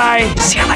Bye.